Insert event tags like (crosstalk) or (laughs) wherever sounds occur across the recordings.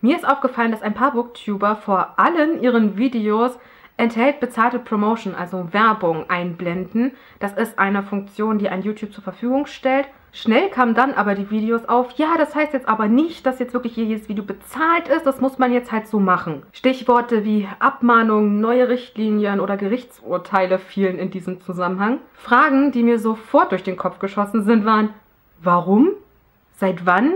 Mir ist aufgefallen, dass ein paar Booktuber vor allen ihren Videos enthält bezahlte Promotion, also Werbung, einblenden. Das ist eine Funktion, die ein YouTube zur Verfügung stellt. Schnell kamen dann aber die Videos auf, ja, das heißt jetzt aber nicht, dass jetzt wirklich jedes Video bezahlt ist, das muss man jetzt halt so machen. Stichworte wie Abmahnungen, neue Richtlinien oder Gerichtsurteile fielen in diesem Zusammenhang. Fragen, die mir sofort durch den Kopf geschossen sind, waren, warum? Seit wann?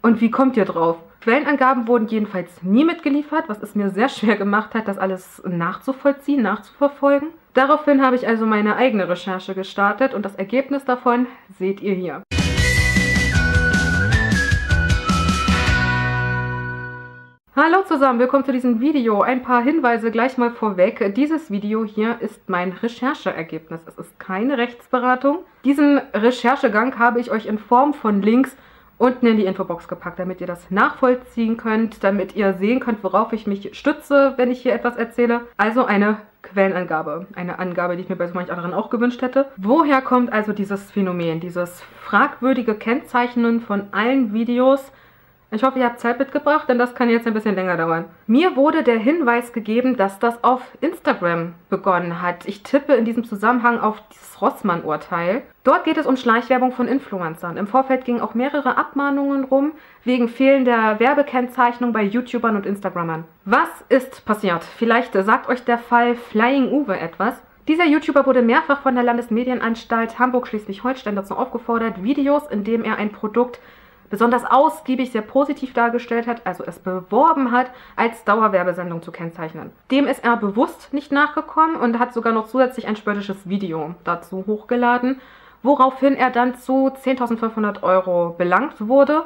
Und wie kommt ihr drauf? Quellenangaben wurden jedenfalls nie mitgeliefert, was es mir sehr schwer gemacht hat, das alles nachzuvollziehen, nachzuverfolgen. Daraufhin habe ich also meine eigene Recherche gestartet und das Ergebnis davon seht ihr hier. Hallo zusammen, willkommen zu diesem Video. Ein paar Hinweise gleich mal vorweg. Dieses Video hier ist mein Rechercheergebnis. Es ist keine Rechtsberatung. Diesen Recherchegang habe ich euch in Form von Links unten in die Infobox gepackt, damit ihr das nachvollziehen könnt, damit ihr sehen könnt, worauf ich mich stütze, wenn ich hier etwas erzähle. Also eine Quellenangabe, eine Angabe, die ich mir bei so manch anderen auch gewünscht hätte. Woher kommt also dieses Phänomen, dieses fragwürdige Kennzeichnen von allen Videos, ich hoffe, ihr habt Zeit mitgebracht, denn das kann jetzt ein bisschen länger dauern. Mir wurde der Hinweis gegeben, dass das auf Instagram begonnen hat. Ich tippe in diesem Zusammenhang auf dieses Rossmann-Urteil. Dort geht es um Schleichwerbung von Influencern. Im Vorfeld gingen auch mehrere Abmahnungen rum, wegen fehlender Werbekennzeichnung bei YouTubern und Instagrammern. Was ist passiert? Vielleicht sagt euch der Fall Flying Uwe etwas. Dieser YouTuber wurde mehrfach von der Landesmedienanstalt Hamburg-Schleswig-Holstein dazu aufgefordert, Videos, in dem er ein Produkt besonders ausgiebig sehr positiv dargestellt hat, also es beworben hat, als Dauerwerbesendung zu kennzeichnen. Dem ist er bewusst nicht nachgekommen und hat sogar noch zusätzlich ein spöttisches Video dazu hochgeladen, woraufhin er dann zu 10.500 Euro belangt wurde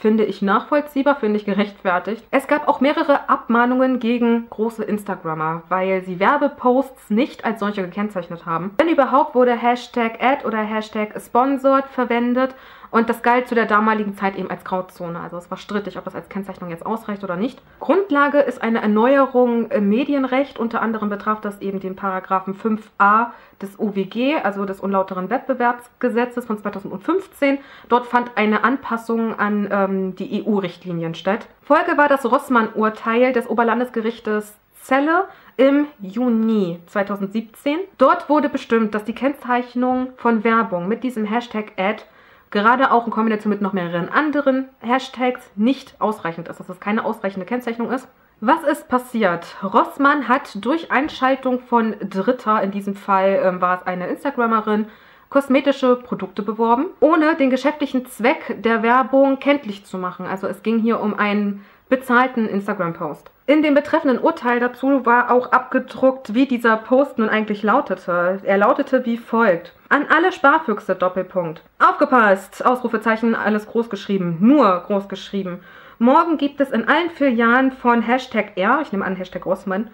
finde ich nachvollziehbar, finde ich gerechtfertigt. Es gab auch mehrere Abmahnungen gegen große Instagrammer, weil sie Werbeposts nicht als solche gekennzeichnet haben. Wenn überhaupt wurde Hashtag Ad oder Hashtag Sponsored verwendet und das galt zu der damaligen Zeit eben als Grauzone. Also es war strittig, ob das als Kennzeichnung jetzt ausreicht oder nicht. Grundlage ist eine Erneuerung im Medienrecht. Unter anderem betraf das eben den Paragraphen 5a des UWG, also des unlauteren Wettbewerbsgesetzes von 2015. Dort fand eine Anpassung an ähm, die EU-Richtlinien statt. Folge war das Rossmann-Urteil des Oberlandesgerichtes Celle im Juni 2017. Dort wurde bestimmt, dass die Kennzeichnung von Werbung mit diesem Hashtag Ad gerade auch in Kombination mit noch mehreren anderen Hashtags nicht ausreichend ist, dass das keine ausreichende Kennzeichnung ist. Was ist passiert? Rossmann hat durch Einschaltung von Dritter, in diesem Fall ähm, war es eine Instagrammerin, kosmetische Produkte beworben, ohne den geschäftlichen Zweck der Werbung kenntlich zu machen. Also es ging hier um einen bezahlten Instagram-Post. In dem betreffenden Urteil dazu war auch abgedruckt, wie dieser Post nun eigentlich lautete. Er lautete wie folgt. An alle Sparfüchse, Doppelpunkt. Aufgepasst! Ausrufezeichen, alles groß geschrieben. Nur groß geschrieben. Morgen gibt es in allen Filialen von Hashtag R, ich nehme an Hashtag Rossmann,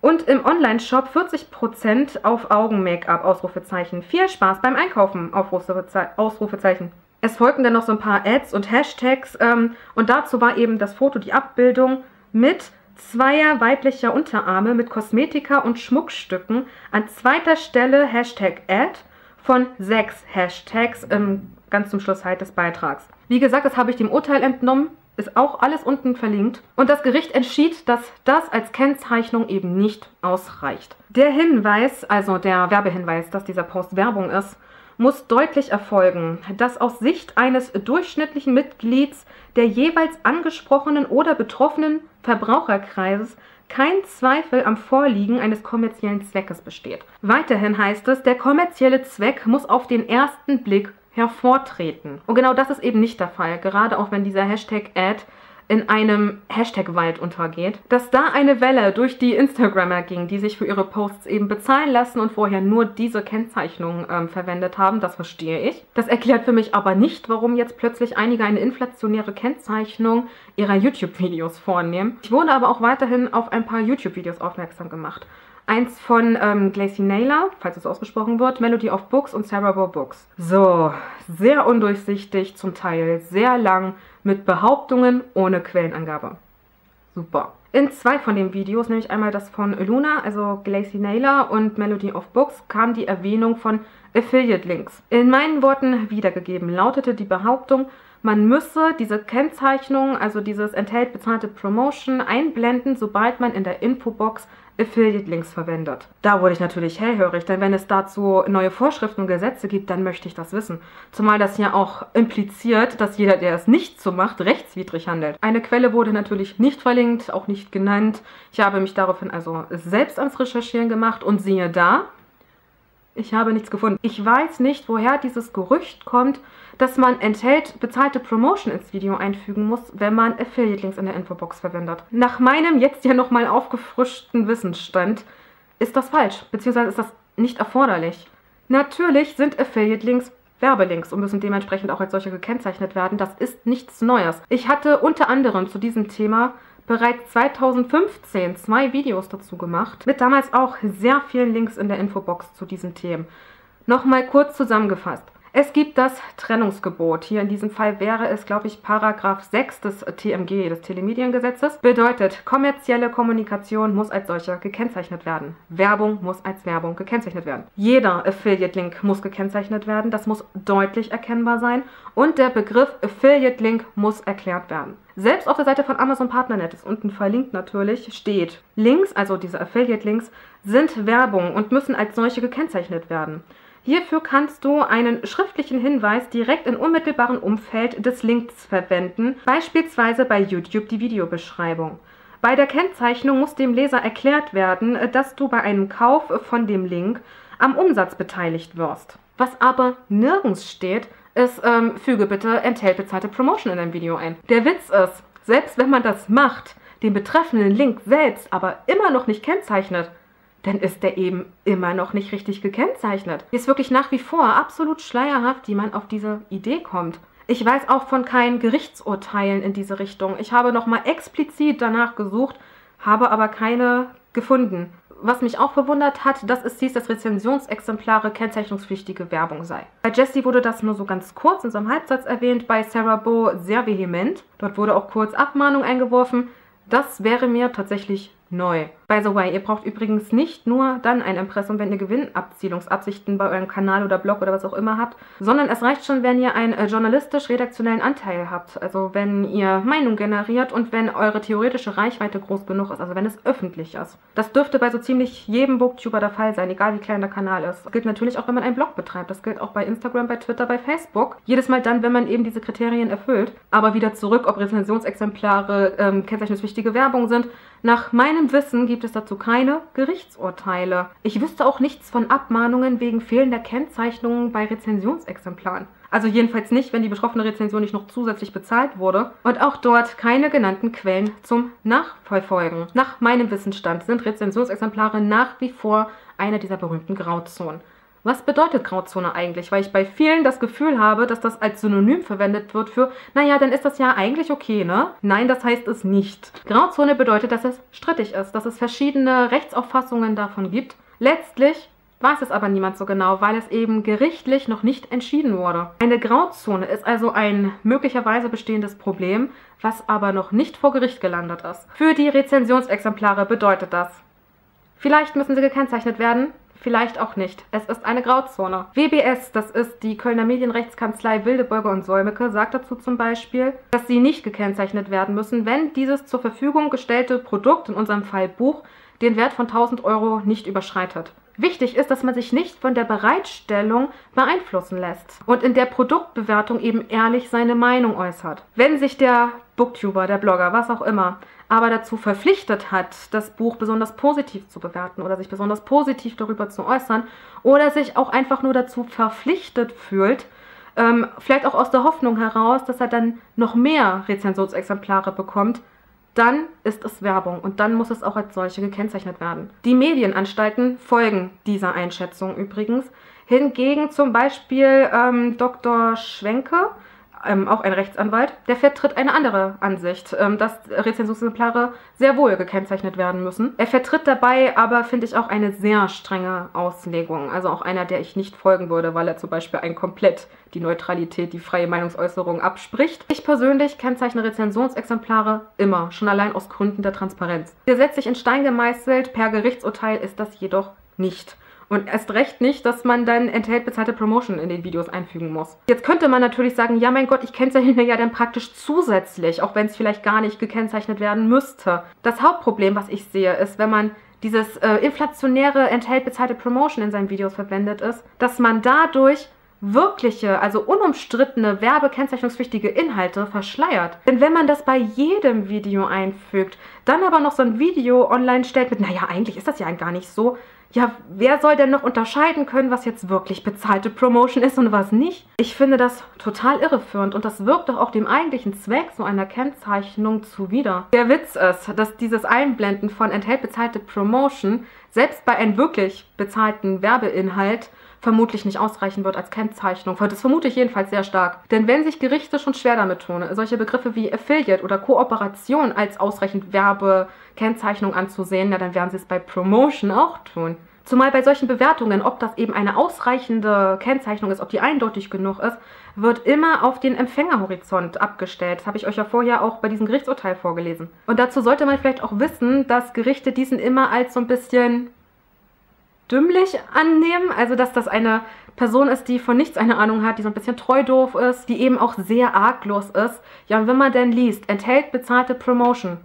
und im Online-Shop 40% auf Augen-Make-up, Ausrufezeichen. Viel Spaß beim Einkaufen, Ausrufezeichen. Es folgten dann noch so ein paar Ads und Hashtags ähm, und dazu war eben das Foto, die Abbildung mit zweier weiblicher Unterarme mit Kosmetika und Schmuckstücken. An zweiter Stelle Hashtag Ad von sechs Hashtags ähm, ganz zum Schluss halt des Beitrags. Wie gesagt, das habe ich dem Urteil entnommen, ist auch alles unten verlinkt. Und das Gericht entschied, dass das als Kennzeichnung eben nicht ausreicht. Der Hinweis, also der Werbehinweis, dass dieser Post Werbung ist, muss deutlich erfolgen, dass aus Sicht eines durchschnittlichen Mitglieds der jeweils angesprochenen oder betroffenen Verbraucherkreises kein Zweifel am Vorliegen eines kommerziellen Zweckes besteht. Weiterhin heißt es, der kommerzielle Zweck muss auf den ersten Blick hervortreten. Und genau das ist eben nicht der Fall, gerade auch wenn dieser Hashtag Ad in einem Hashtag-Wald untergeht, dass da eine Welle durch die Instagrammer ging, die sich für ihre Posts eben bezahlen lassen und vorher nur diese Kennzeichnung ähm, verwendet haben, das verstehe ich. Das erklärt für mich aber nicht, warum jetzt plötzlich einige eine inflationäre Kennzeichnung ihrer YouTube-Videos vornehmen. Ich wurde aber auch weiterhin auf ein paar YouTube-Videos aufmerksam gemacht. Eins von ähm, Glacy Naylor, falls es ausgesprochen wird, Melody of Books und Cerebral Books. So, sehr undurchsichtig zum Teil, sehr lang, mit Behauptungen ohne Quellenangabe. Super. In zwei von den Videos, nämlich einmal das von Luna, also Glacy Naylor und Melody of Books, kam die Erwähnung von Affiliate Links. In meinen Worten wiedergegeben lautete die Behauptung, man müsse diese Kennzeichnung, also dieses enthält bezahlte Promotion, einblenden, sobald man in der Infobox Affiliate-Links verwendet. Da wurde ich natürlich hellhörig, denn wenn es dazu neue Vorschriften und Gesetze gibt, dann möchte ich das wissen. Zumal das ja auch impliziert, dass jeder, der es nicht so macht, rechtswidrig handelt. Eine Quelle wurde natürlich nicht verlinkt, auch nicht genannt. Ich habe mich daraufhin also selbst ans Recherchieren gemacht und siehe da, ich habe nichts gefunden. Ich weiß nicht, woher dieses Gerücht kommt, dass man enthält bezahlte Promotion ins Video einfügen muss, wenn man Affiliate-Links in der Infobox verwendet. Nach meinem jetzt ja nochmal aufgefrischten Wissensstand ist das falsch, beziehungsweise ist das nicht erforderlich. Natürlich sind Affiliate-Links Werbelinks und müssen dementsprechend auch als solche gekennzeichnet werden. Das ist nichts Neues. Ich hatte unter anderem zu diesem Thema bereits 2015 zwei Videos dazu gemacht, mit damals auch sehr vielen Links in der Infobox zu diesen Themen. Nochmal kurz zusammengefasst. Es gibt das Trennungsgebot. Hier in diesem Fall wäre es, glaube ich, Paragraph 6 des TMG, des Telemediengesetzes. Bedeutet, kommerzielle Kommunikation muss als solche gekennzeichnet werden. Werbung muss als Werbung gekennzeichnet werden. Jeder Affiliate-Link muss gekennzeichnet werden. Das muss deutlich erkennbar sein. Und der Begriff Affiliate-Link muss erklärt werden. Selbst auf der Seite von Amazon Partnernet, ist unten verlinkt natürlich, steht, Links, also diese Affiliate-Links, sind Werbung und müssen als solche gekennzeichnet werden. Hierfür kannst du einen schriftlichen Hinweis direkt im unmittelbaren Umfeld des Links verwenden, beispielsweise bei YouTube die Videobeschreibung. Bei der Kennzeichnung muss dem Leser erklärt werden, dass du bei einem Kauf von dem Link am Umsatz beteiligt wirst. Was aber nirgends steht, ist, ähm, füge bitte enthält bezahlte Promotion in dein Video ein. Der Witz ist, selbst wenn man das macht, den betreffenden Link selbst aber immer noch nicht kennzeichnet, dann ist der eben immer noch nicht richtig gekennzeichnet. Ist wirklich nach wie vor absolut schleierhaft, wie man auf diese Idee kommt. Ich weiß auch von keinen Gerichtsurteilen in diese Richtung. Ich habe nochmal explizit danach gesucht, habe aber keine gefunden. Was mich auch verwundert hat, dass es hieß, dass Rezensionsexemplare kennzeichnungspflichtige Werbung sei. Bei Jessie wurde das nur so ganz kurz in so einem Halbsatz erwähnt, bei Sarah Bow sehr vehement. Dort wurde auch kurz Abmahnung eingeworfen. Das wäre mir tatsächlich neu. By the way, ihr braucht übrigens nicht nur dann ein Impressum, wenn ihr Gewinnabzielungsabsichten bei eurem Kanal oder Blog oder was auch immer habt, sondern es reicht schon, wenn ihr einen äh, journalistisch-redaktionellen Anteil habt. Also wenn ihr Meinung generiert und wenn eure theoretische Reichweite groß genug ist, also wenn es öffentlich ist. Das dürfte bei so ziemlich jedem Booktuber der Fall sein, egal wie klein der Kanal ist. Das gilt natürlich auch, wenn man einen Blog betreibt. Das gilt auch bei Instagram, bei Twitter, bei Facebook. Jedes Mal dann, wenn man eben diese Kriterien erfüllt. Aber wieder zurück, ob Rezensionsexemplare ähm, kennzeichnungswichtige Werbung sind. Nach meinem Wissen gibt es dazu keine Gerichtsurteile. Ich wüsste auch nichts von Abmahnungen wegen fehlender Kennzeichnungen bei Rezensionsexemplaren. Also jedenfalls nicht, wenn die betroffene Rezension nicht noch zusätzlich bezahlt wurde. Und auch dort keine genannten Quellen zum Nachverfolgen. Nach meinem Wissensstand sind Rezensionsexemplare nach wie vor eine dieser berühmten Grauzonen. Was bedeutet Grauzone eigentlich? Weil ich bei vielen das Gefühl habe, dass das als Synonym verwendet wird für, naja, dann ist das ja eigentlich okay, ne? Nein, das heißt es nicht. Grauzone bedeutet, dass es strittig ist, dass es verschiedene Rechtsauffassungen davon gibt. Letztlich weiß es aber niemand so genau, weil es eben gerichtlich noch nicht entschieden wurde. Eine Grauzone ist also ein möglicherweise bestehendes Problem, was aber noch nicht vor Gericht gelandet ist. Für die Rezensionsexemplare bedeutet das, vielleicht müssen sie gekennzeichnet werden, vielleicht auch nicht. Es ist eine Grauzone. WBS, das ist die Kölner Medienrechtskanzlei Wildeburger und Säumeke, sagt dazu zum Beispiel, dass sie nicht gekennzeichnet werden müssen, wenn dieses zur Verfügung gestellte Produkt, in unserem Fall Buch, den Wert von 1000 Euro nicht überschreitet. Wichtig ist, dass man sich nicht von der Bereitstellung beeinflussen lässt und in der Produktbewertung eben ehrlich seine Meinung äußert. Wenn sich der Booktuber, der Blogger, was auch immer, aber dazu verpflichtet hat, das Buch besonders positiv zu bewerten oder sich besonders positiv darüber zu äußern oder sich auch einfach nur dazu verpflichtet fühlt, ähm, vielleicht auch aus der Hoffnung heraus, dass er dann noch mehr Rezensionsexemplare bekommt, dann ist es Werbung und dann muss es auch als solche gekennzeichnet werden. Die Medienanstalten folgen dieser Einschätzung übrigens. Hingegen zum Beispiel ähm, Dr. Schwenke ähm, auch ein Rechtsanwalt, der vertritt eine andere Ansicht, ähm, dass Rezensionsexemplare sehr wohl gekennzeichnet werden müssen. Er vertritt dabei aber, finde ich, auch eine sehr strenge Auslegung. Also auch einer, der ich nicht folgen würde, weil er zum Beispiel ein komplett die Neutralität, die freie Meinungsäußerung abspricht. Ich persönlich kennzeichne Rezensionsexemplare immer, schon allein aus Gründen der Transparenz. Gesetzlich in Stein gemeißelt, per Gerichtsurteil ist das jedoch nicht. Und erst recht nicht, dass man dann enthält bezahlte Promotion in den Videos einfügen muss. Jetzt könnte man natürlich sagen, ja mein Gott, ich kennzeichne (laughs) ja dann praktisch zusätzlich, auch wenn es vielleicht gar nicht gekennzeichnet werden müsste. Das Hauptproblem, was ich sehe, ist, wenn man dieses äh, inflationäre enthält bezahlte Promotion in seinen Videos verwendet ist, dass man dadurch wirkliche, also unumstrittene werbekennzeichnungspflichtige Inhalte verschleiert. Denn wenn man das bei jedem Video einfügt, dann aber noch so ein Video online stellt mit, naja, eigentlich ist das ja gar nicht so, ja, wer soll denn noch unterscheiden können, was jetzt wirklich bezahlte Promotion ist und was nicht? Ich finde das total irreführend und das wirkt doch auch dem eigentlichen Zweck so einer Kennzeichnung zuwider. Der Witz ist, dass dieses Einblenden von enthält bezahlte Promotion selbst bei einem wirklich bezahlten Werbeinhalt vermutlich nicht ausreichen wird als Kennzeichnung. Das vermute ich jedenfalls sehr stark. Denn wenn sich Gerichte schon schwer damit tun, solche Begriffe wie Affiliate oder Kooperation als ausreichend Werbekennzeichnung anzusehen, ja, dann werden sie es bei Promotion auch tun. Zumal bei solchen Bewertungen, ob das eben eine ausreichende Kennzeichnung ist, ob die eindeutig genug ist, wird immer auf den Empfängerhorizont abgestellt. Das habe ich euch ja vorher auch bei diesem Gerichtsurteil vorgelesen. Und dazu sollte man vielleicht auch wissen, dass Gerichte diesen immer als so ein bisschen dümmlich annehmen. Also, dass das eine Person ist, die von nichts eine Ahnung hat, die so ein bisschen treu doof ist, die eben auch sehr arglos ist. Ja, und wenn man denn liest, enthält bezahlte Promotion.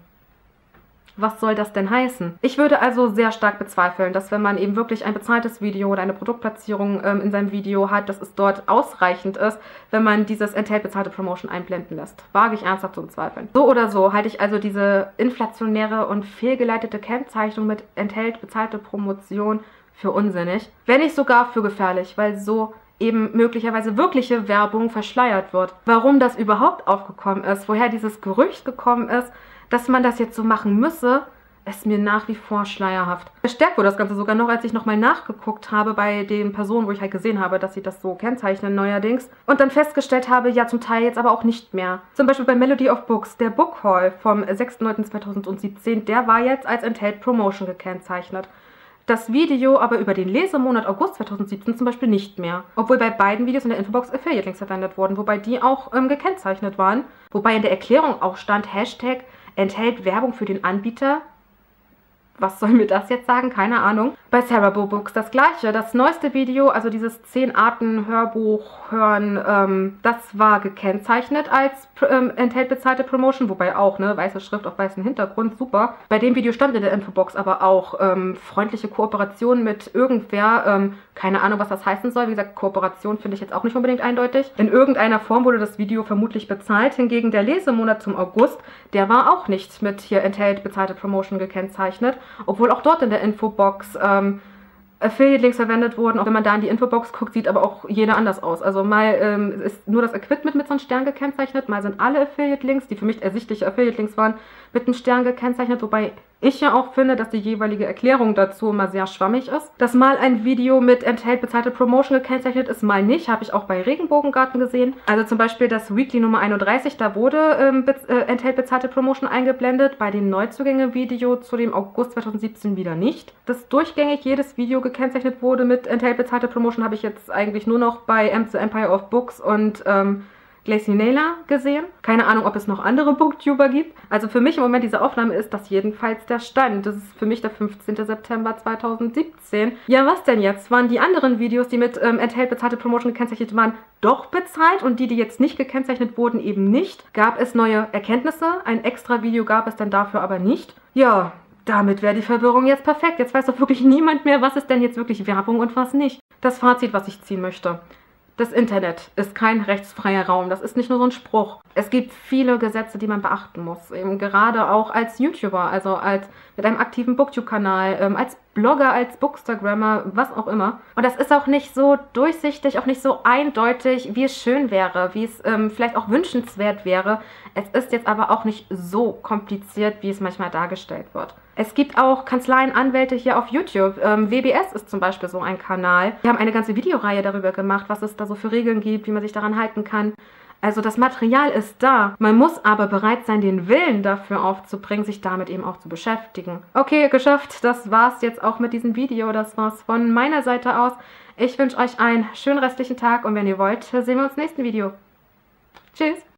Was soll das denn heißen? Ich würde also sehr stark bezweifeln, dass wenn man eben wirklich ein bezahltes Video oder eine Produktplatzierung ähm, in seinem Video hat, dass es dort ausreichend ist, wenn man dieses enthält bezahlte Promotion einblenden lässt. Wage ich ernsthaft zu bezweifeln. So oder so halte ich also diese inflationäre und fehlgeleitete Kennzeichnung mit enthält bezahlte Promotion für unsinnig, wenn nicht sogar für gefährlich, weil so eben möglicherweise wirkliche Werbung verschleiert wird. Warum das überhaupt aufgekommen ist, woher dieses Gerücht gekommen ist, dass man das jetzt so machen müsse, ist mir nach wie vor schleierhaft. Verstärkt wurde das Ganze sogar noch, als ich nochmal nachgeguckt habe bei den Personen, wo ich halt gesehen habe, dass sie das so kennzeichnen neuerdings. Und dann festgestellt habe, ja zum Teil jetzt aber auch nicht mehr. Zum Beispiel bei Melody of Books, der Book Hall vom 6.9.2017, der war jetzt als Enthält Promotion gekennzeichnet das Video aber über den Lesemonat August 2017 zum Beispiel nicht mehr. Obwohl bei beiden Videos in der Infobox Affiliate-Links verwendet wurden, wobei die auch ähm, gekennzeichnet waren. Wobei in der Erklärung auch stand, Hashtag enthält Werbung für den Anbieter was soll mir das jetzt sagen? Keine Ahnung. Bei Sarah Bo Books das gleiche. Das neueste Video, also dieses 10 Arten Hörbuch hören, ähm, das war gekennzeichnet als ähm, enthält bezahlte Promotion, wobei auch, ne, weiße Schrift auf weißem Hintergrund, super. Bei dem Video stand in der Infobox aber auch ähm, freundliche Kooperation mit irgendwer, ähm, keine Ahnung, was das heißen soll. Wie gesagt, Kooperation finde ich jetzt auch nicht unbedingt eindeutig. In irgendeiner Form wurde das Video vermutlich bezahlt. Hingegen der Lesemonat zum August, der war auch nicht mit hier enthält bezahlte Promotion gekennzeichnet obwohl auch dort in der Infobox ähm, Affiliate-Links verwendet wurden. Auch wenn man da in die Infobox guckt, sieht aber auch jeder anders aus. Also mal ähm, ist nur das Equipment mit so einem Stern gekennzeichnet, mal sind alle Affiliate-Links, die für mich ersichtliche Affiliate-Links waren, mit einem Stern gekennzeichnet, wobei ich ja auch finde, dass die jeweilige Erklärung dazu immer sehr schwammig ist. Dass mal ein Video mit enthält bezahlte Promotion gekennzeichnet ist, mal nicht, habe ich auch bei Regenbogengarten gesehen. Also zum Beispiel das Weekly Nummer 31, da wurde ähm, be äh, enthält bezahlte Promotion eingeblendet, bei dem Neuzugänge-Video zu dem August 2017 wieder nicht. Dass durchgängig jedes Video gekennzeichnet wurde mit enthält bezahlte Promotion, habe ich jetzt eigentlich nur noch bei Empire of Books und ähm, Glacy Naylor gesehen. Keine Ahnung, ob es noch andere Booktuber gibt. Also für mich im Moment diese Aufnahme ist das jedenfalls der Stand. Das ist für mich der 15. September 2017. Ja, was denn jetzt? Waren die anderen Videos, die mit ähm, enthält bezahlte Promotion gekennzeichnet waren, doch bezahlt und die, die jetzt nicht gekennzeichnet wurden, eben nicht? Gab es neue Erkenntnisse? Ein extra Video gab es dann dafür aber nicht. Ja, damit wäre die Verwirrung jetzt perfekt. Jetzt weiß doch wirklich niemand mehr, was ist denn jetzt wirklich Werbung und was nicht. Das Fazit, was ich ziehen möchte. Das Internet ist kein rechtsfreier Raum. Das ist nicht nur so ein Spruch. Es gibt viele Gesetze, die man beachten muss. Eben gerade auch als YouTuber, also als mit einem aktiven Booktube-Kanal, ähm, als Blogger, als Bookstagrammer, was auch immer. Und das ist auch nicht so durchsichtig, auch nicht so eindeutig, wie es schön wäre, wie es ähm, vielleicht auch wünschenswert wäre. Es ist jetzt aber auch nicht so kompliziert, wie es manchmal dargestellt wird. Es gibt auch Kanzleien, Anwälte hier auf YouTube. Ähm, WBS ist zum Beispiel so ein Kanal. Die haben eine ganze Videoreihe darüber gemacht, was es da so für Regeln gibt, wie man sich daran halten kann. Also das Material ist da. Man muss aber bereit sein, den Willen dafür aufzubringen, sich damit eben auch zu beschäftigen. Okay, geschafft. Das war's jetzt auch mit diesem Video. Das war's von meiner Seite aus. Ich wünsche euch einen schönen restlichen Tag und wenn ihr wollt, sehen wir uns im nächsten Video. Tschüss!